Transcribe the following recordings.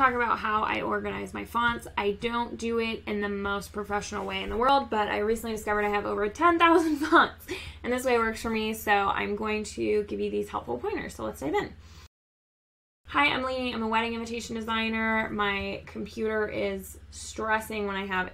talk about how I organize my fonts. I don't do it in the most professional way in the world, but I recently discovered I have over 10,000 fonts, and this way works for me, so I'm going to give you these helpful pointers. So let's dive in. Hi, I'm. I'm a wedding invitation designer. My computer is stressing when I have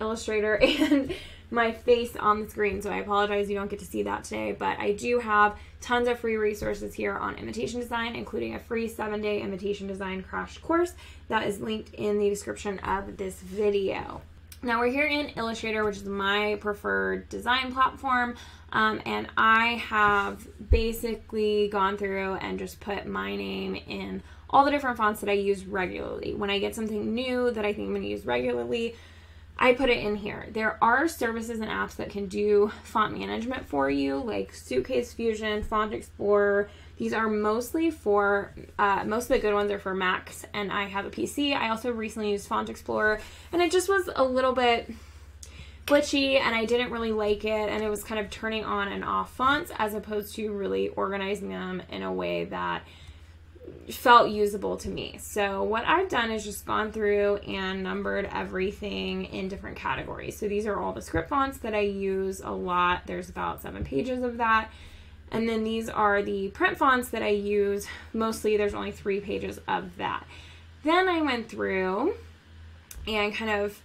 Illustrator and my face on the screen, so I apologize you don't get to see that today, but I do have tons of free resources here on invitation design, including a free seven day invitation design crash course that is linked in the description of this video. Now we're here in Illustrator, which is my preferred design platform, um, and I have basically gone through and just put my name in all the different fonts that I use regularly. When I get something new that I think I'm going to use regularly, I put it in here. There are services and apps that can do font management for you, like Suitcase Fusion, Font Explorer. These are mostly for, uh, most of the good ones are for Macs, and I have a PC. I also recently used Font Explorer, and it just was a little bit glitchy, and I didn't really like it, and it was kind of turning on and off fonts as opposed to really organizing them in a way that felt usable to me. So what I've done is just gone through and numbered everything in different categories. So these are all the script fonts that I use a lot. There's about seven pages of that. And then these are the print fonts that I use. Mostly there's only three pages of that. Then I went through and kind of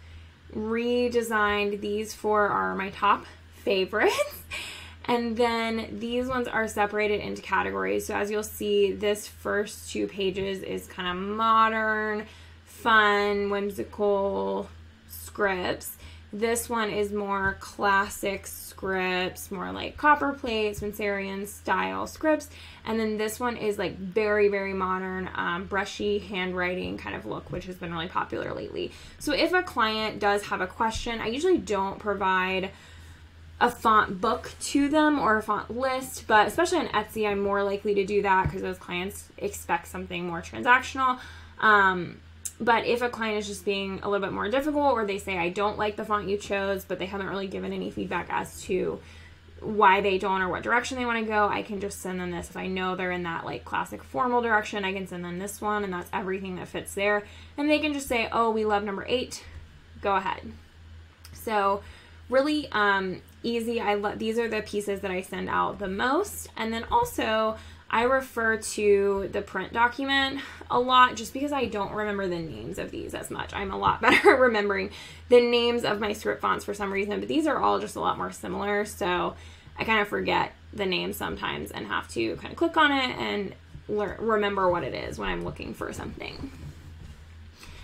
redesigned these four are my top favorites. And then these ones are separated into categories. So as you'll see, this first two pages is kind of modern, fun, whimsical scripts. This one is more classic scripts, more like copperplate, Spencerian style scripts. And then this one is like very, very modern, um, brushy handwriting kind of look, which has been really popular lately. So if a client does have a question, I usually don't provide a font book to them or a font list, but especially on Etsy, I'm more likely to do that because those clients expect something more transactional. Um, but if a client is just being a little bit more difficult or they say, I don't like the font you chose, but they haven't really given any feedback as to why they don't or what direction they want to go, I can just send them this. If I know they're in that like classic formal direction, I can send them this one and that's everything that fits there. And they can just say, oh, we love number eight, go ahead. So, really um, easy. I love these are the pieces that I send out the most, and then also I refer to the print document a lot just because I don't remember the names of these as much. I'm a lot better at remembering the names of my script fonts for some reason, but these are all just a lot more similar, so I kind of forget the names sometimes and have to kind of click on it and remember what it is when I'm looking for something.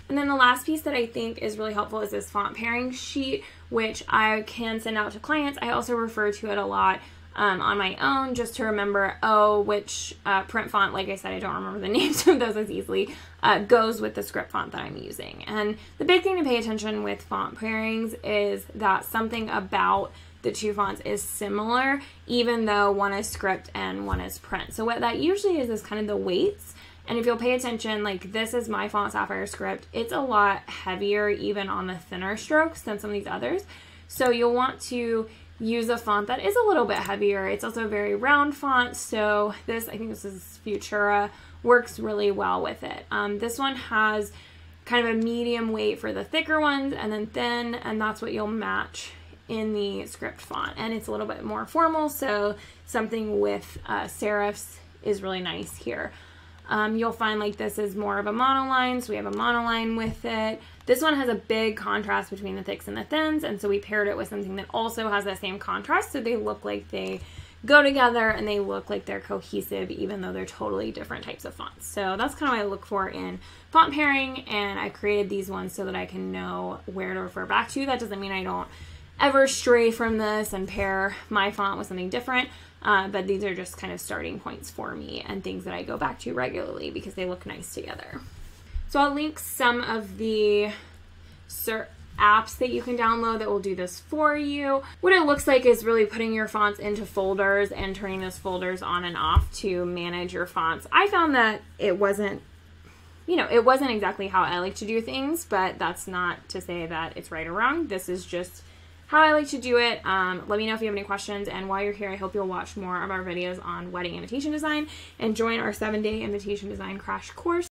And then the last piece that I think is really helpful is this font pairing sheet, which I can send out to clients. I also refer to it a lot um, on my own just to remember, oh, which uh, print font, like I said, I don't remember the names of those as easily, uh, goes with the script font that I'm using. And the big thing to pay attention with font pairings is that something about the two fonts is similar, even though one is script and one is print. So what that usually is is kind of the weights and if you'll pay attention, like this is my font Sapphire script. It's a lot heavier even on the thinner strokes than some of these others. So you'll want to use a font that is a little bit heavier. It's also a very round font. So this, I think this is Futura, works really well with it. Um, this one has kind of a medium weight for the thicker ones and then thin, and that's what you'll match in the script font. And it's a little bit more formal, so something with uh, serifs is really nice here. Um, you'll find like this is more of a monoline, so we have a monoline with it. This one has a big contrast between the thicks and the thins, and so we paired it with something that also has that same contrast, so they look like they go together and they look like they're cohesive even though they're totally different types of fonts. So that's kind of what I look for in font pairing, and I created these ones so that I can know where to refer back to. That doesn't mean I don't ever stray from this and pair my font with something different. Uh, but these are just kind of starting points for me and things that I go back to regularly because they look nice together. So I'll link some of the apps that you can download that will do this for you. What it looks like is really putting your fonts into folders and turning those folders on and off to manage your fonts. I found that it wasn't you know, it wasn't exactly how I like to do things, but that's not to say that it's right or wrong. This is just how I like to do it. Um, let me know if you have any questions. And while you're here, I hope you'll watch more of our videos on wedding invitation design and join our seven day invitation design crash course.